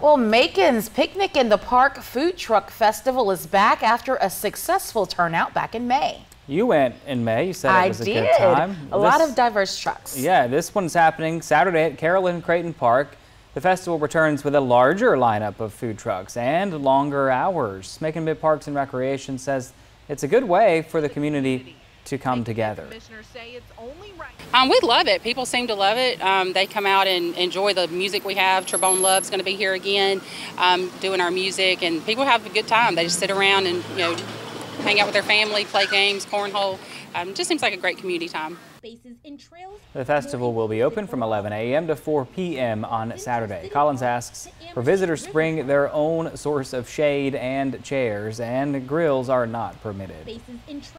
Well, Macon's Picnic in the Park Food Truck Festival is back after a successful turnout back in May. You went in May. You said I it was a good time. A lot of diverse trucks. Yeah, this one's happening Saturday at Carolyn Crayton Park. The festival returns with a larger lineup of food trucks and longer hours. Macon Bibb Parks and Recreation says it's a good way for the community to come together. Commissioners say it's only right. Um, we love it. People seem to love it. Um, they come out and enjoy the music we have. Trebone Love's going to be here again, um, doing our music, and people have a good time. They just sit around and you know hang out with their family, play games, cornhole. Um, just seems like a great community time. Spaces and trails. The festival will be open from 11 a.m. to 4 p.m. on Saturday. Collins asks for visitors to bring their own source of shade and chairs, and grills are not permitted. Spaces and